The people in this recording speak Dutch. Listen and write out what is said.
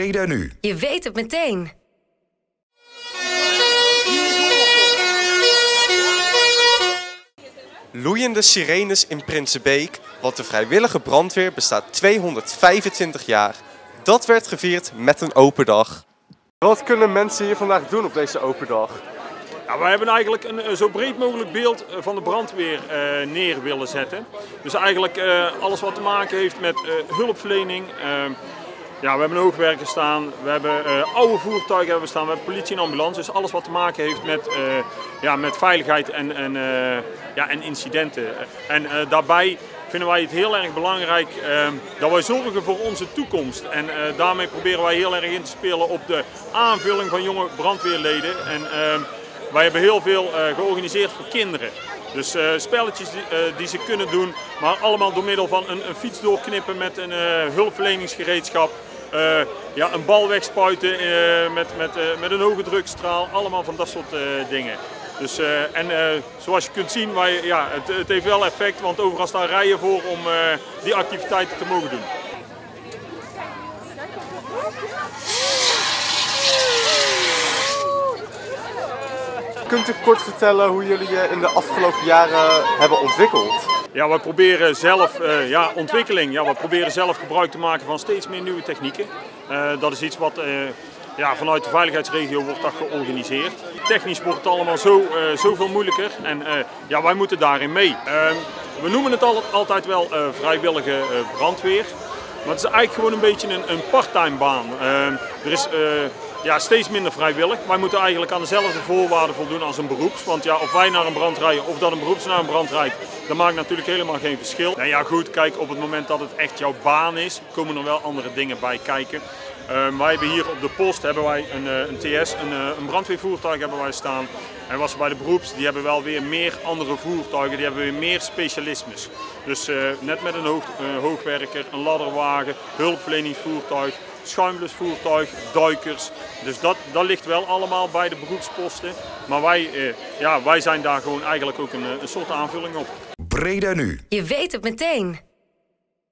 Breda nu. Je weet het meteen. Loeiende sirenes in Prinsenbeek, want de vrijwillige brandweer bestaat 225 jaar. Dat werd gevierd met een open dag. Wat kunnen mensen hier vandaag doen op deze open dag? Ja, wij hebben eigenlijk een eh, zo breed mogelijk beeld eh, van de brandweer eh, neer willen zetten. Dus eigenlijk eh, alles wat te maken heeft met eh, hulpverlening. Ja, we hebben een staan, we hebben eh, oude voertuigen hebben staan, we hebben politie en ambulance. Dus alles wat te maken heeft met, eh, ja, met veiligheid en, en, eh, ja, en incidenten. En daarbij vinden wij het heel erg belangrijk eh, dat wij zorgen voor onze toekomst. En daarmee proberen wij heel erg in te spelen op de aanvulling van jonge brandweerleden. En, eh, wij hebben heel veel eh, georganiseerd voor kinderen. Dus eh, spelletjes die, eh, die ze kunnen doen, maar allemaal door middel van een, fiets doorknippen met een eh, hulpverleningsgereedschap. Ja, een bal wegspuiten met, met, met een hoge drukstraal. Allemaal van dat soort dingen. Dus, en zoals je kunt zien, wij, ja, het, het heeft wel effect, want overal staan rijen voor om die activiteiten te mogen doen. Kunt u kort vertellen hoe jullie je in de afgelopen jaren hebben ontwikkeld? Ja, we proberen zelf eh, ja, ontwikkeling. Ja, we proberen zelf gebruik te maken van steeds meer nieuwe technieken. Eh, dat is iets wat eh, ja, vanuit de veiligheidsregio wordt dat georganiseerd. Technisch wordt het allemaal zo, eh, zoveel moeilijker en eh, ja, wij moeten daarin mee. We noemen het al, altijd wel eh, vrijwillige eh, brandweer. Maar het is eigenlijk gewoon een beetje een, een parttime baan. Er is eh, ja, steeds minder vrijwillig. Wij moeten eigenlijk aan dezelfde voorwaarden voldoen als een beroeps. Want ja, of wij naar een brand rijden of dat een beroeps naar een brand rijdt, dat maakt natuurlijk helemaal geen verschil. Nou ja, goed, kijk, op het moment dat het echt jouw baan is, komen er wel andere dingen bij kijken. Ehm, wij hebben hier op de post hebben wij een, eh, een TS, een, eh, een brandweervoertuig hebben wij staan. En was bij de beroeps, die hebben wel weer meer andere voertuigen, die hebben weer meer specialismes. Dus eh, net met een hoog, eh, hoogwerker, een ladderwagen, hulpverleningsvoertuig, schuimblusvoertuig, duikers. Dus dat, dat ligt wel allemaal bij de beroepsposten. Maar wij, eh, ja, wij zijn daar gewoon eigenlijk ook een, eh, een soort aanvulling op. Breda nu. Je weet het meteen.